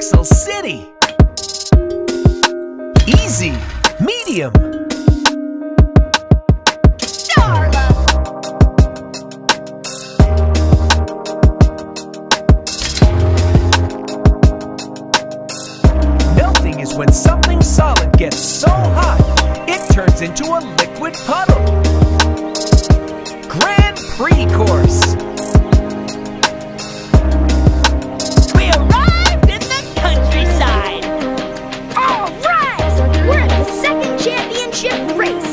Pixel City. Easy, medium. Starla. Melting is when something solid gets so hot, it turns into a liquid puddle. Grand Prix course. championship race.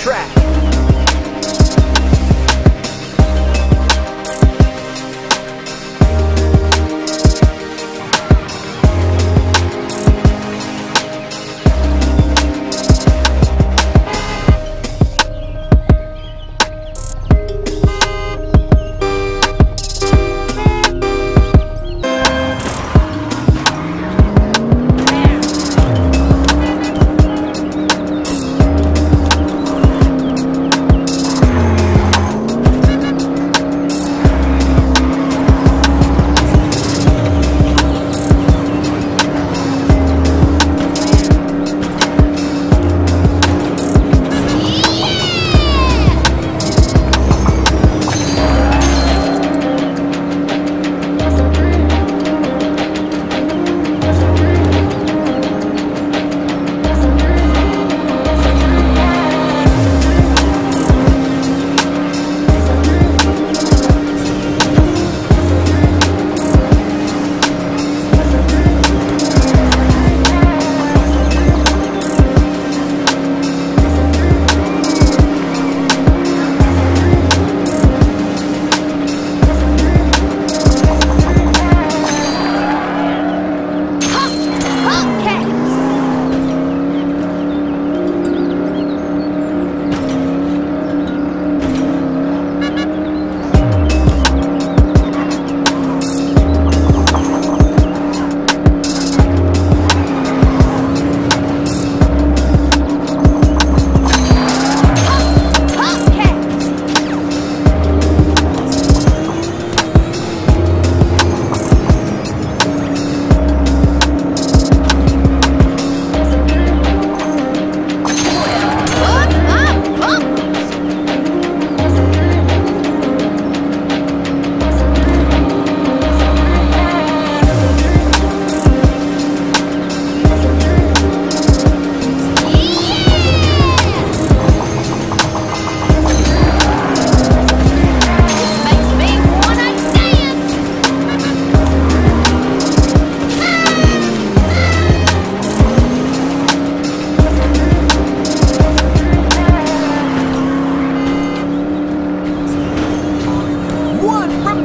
track.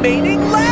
Remaining lap.